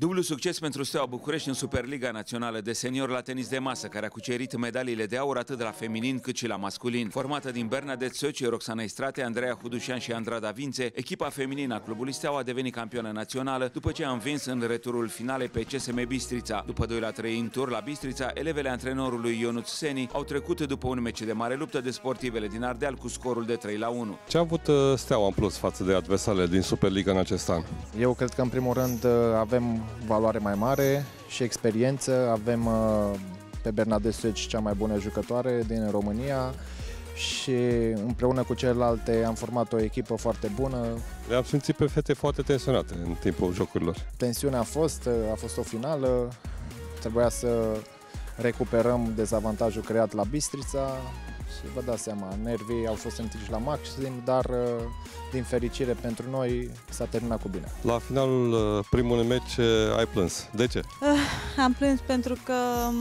Dublu succes pentru Steaua București în Superliga Națională de Senior la tenis de masă, care a cucerit medaliile de aur atât de la feminin cât și la masculin. Formată din Bernadette Soci, Roxana Istrate, Andreea Hudușan și Andrada Vințe, echipa feminină a clubului Steaua a devenit campioană națională după ce a învins în returul finale pe CSM Bistrița. După 2 la 3 în tur la Bistrița, elevele antrenorului Ionuț Seni au trecut după un meci de mare luptă de sportivele din Ardeal cu scorul de 3 la 1. Ce a avut uh, Steaua în plus față de adversarele din Superliga în acest an? Eu cred că în primul rând uh, avem valoare mai mare și experiență. Avem uh, pe Bernadette Sueci cea mai bună jucătoare din România și împreună cu celelalte am format o echipă foarte bună. Le-am simțit pe fete foarte tensionate în timpul jocurilor. Tensiunea a fost, uh, a fost o finală, trebuia să recuperăm dezavantajul creat la Bistrița și vă dați seama, nervii au fost întinși la maxim, dar uh, din fericire pentru noi s-a terminat cu bine. La finalul uh, primului meci uh, ai plâns. De ce? Am plâns pentru că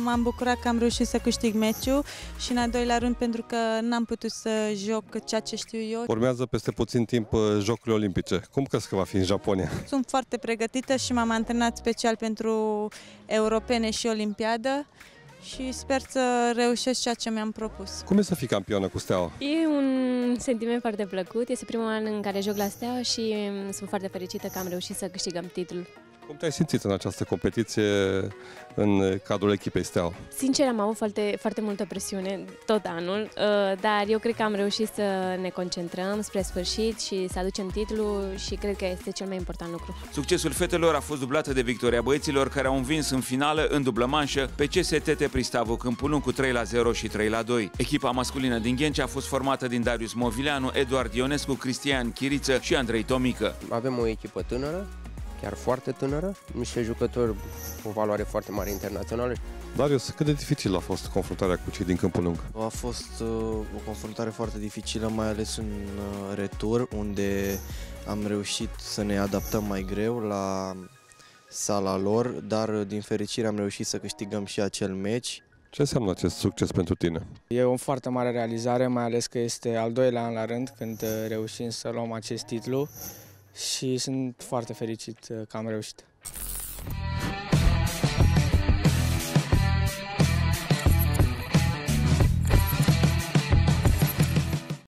m-am bucurat că am reușit să câștig meciul și în al doilea rând pentru că n-am putut să joc ceea ce știu eu. Urmează peste puțin timp Jocurile Olimpice. Cum crezi că va fi în Japonia? Sunt foarte pregătită și m-am antrenat special pentru europene și olimpiadă și sper să reușesc ceea ce mi-am propus. Cum e să fii campioană cu Steaua? E un sentiment foarte plăcut. Este primul an în care joc la Steaua și sunt foarte fericită că am reușit să câștigăm titlul. Cum te-ai simțit în această competiție în cadrul echipei Steaua? Sincer, am avut foarte, foarte multă presiune tot anul, uh, dar eu cred că am reușit să ne concentrăm spre sfârșit și să aducem titlul și cred că este cel mai important lucru. Succesul fetelor a fost dublat de victoria băieților care au învins în finală în dublă manșă pe CSTT Pristavu Câmpulun cu 3 la 0 și 3 la 2. Echipa masculină din Ghencea a fost formată din Darius Movileanu, Eduard Ionescu, Cristian Chiriță și Andrei Tomică. Avem o echipă tânără, chiar foarte tânără, niște jucători cu o valoare foarte mare internațională. Darius, cât de dificil a fost confruntarea cu cei din Câmpul Lung? A fost uh, o confruntare foarte dificilă, mai ales în uh, retur, unde am reușit să ne adaptăm mai greu la sala lor, dar uh, din fericire am reușit să câștigăm și acel meci. Ce înseamnă acest succes pentru tine? E o foarte mare realizare, mai ales că este al doilea an la rând când uh, reușim să luăm acest titlu și sunt foarte fericit uh, că am reușit.